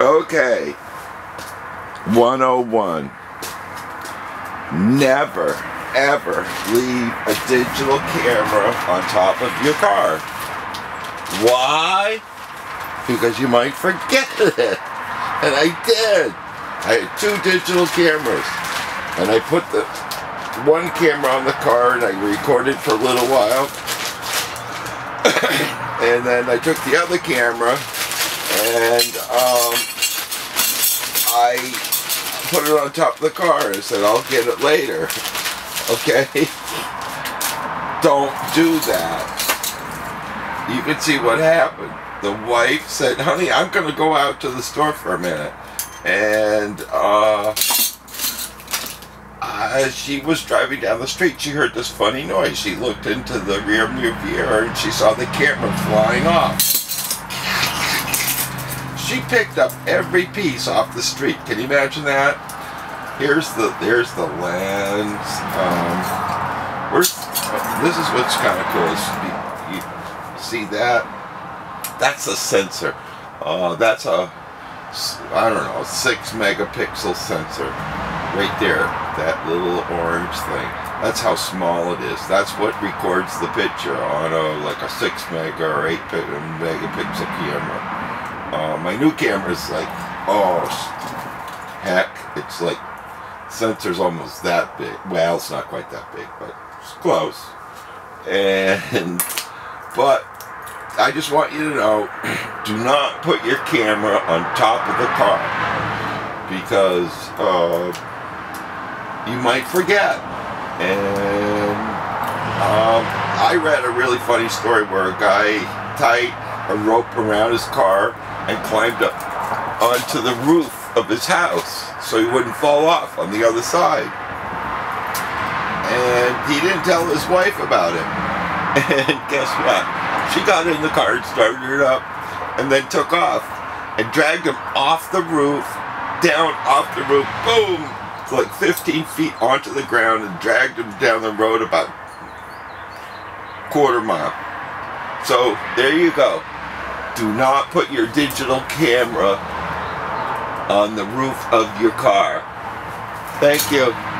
Okay. 101. Never, ever leave a digital camera on top of your car. Why? Because you might forget it. And I did. I had two digital cameras. And I put the one camera on the car and I recorded for a little while. and then I took the other camera and um, I put it on top of the car and said, I'll get it later. Okay? Don't do that. You can see what happened. The wife said, honey, I'm going to go out to the store for a minute. And, uh, as she was driving down the street, she heard this funny noise. She looked into the rear mirror and she saw the camera flying off. She picked up every piece off the street. Can you imagine that? Here's the there's the lens. Um, this is what's kind of cool. You, you see that? That's a sensor. Uh, that's a I don't know six megapixel sensor right there, that little orange thing. That's how small it is. That's what records the picture on a like a six mega or eight megapixel camera. Uh, my new camera is like, oh heck, it's like sensor's almost that big. Well, it's not quite that big, but it's close. And but I just want you to know, do not put your camera on top of the car because. Uh, you might forget. And um, I read a really funny story where a guy tied a rope around his car and climbed up onto the roof of his house so he wouldn't fall off on the other side. And he didn't tell his wife about it. And guess what? She got in the car and started it up and then took off and dragged him off the roof, down off the roof, boom, like 15 feet onto the ground and dragged him down the road about quarter mile. So there you go. Do not put your digital camera on the roof of your car. Thank you.